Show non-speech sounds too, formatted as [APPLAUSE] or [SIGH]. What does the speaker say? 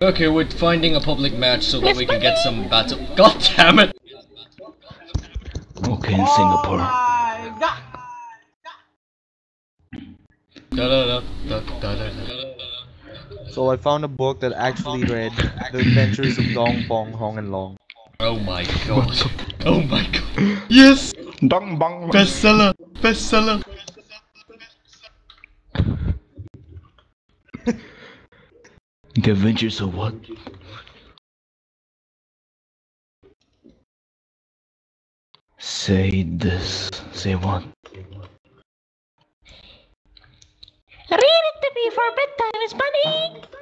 Okay, we're finding a public match so that we can get some battle. God damn it! Okay, in Singapore. [LAUGHS] So I found a book that actually read The Adventures of Dong Bong Hong and Long. Oh my god. Oh my god. Yes! Dong bong. Bestseller! Bestseller! [LAUGHS] The Adventures of what? Say this. Say what? Read it to me for bedtime, Bunny.